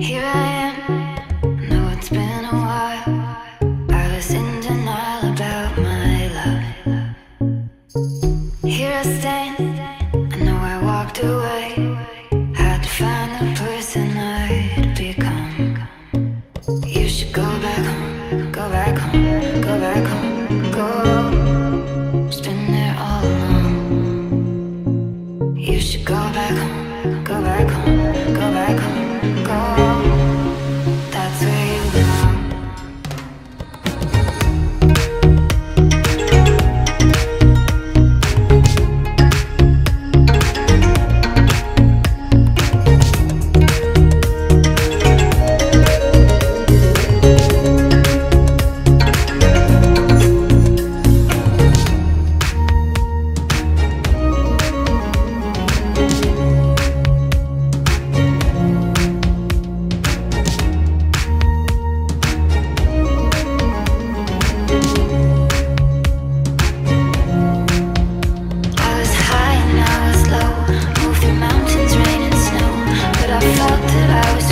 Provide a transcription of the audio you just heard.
Here I am. I know it's been a while. I was in denial about my love. Here I stand. I know I walked away. till I was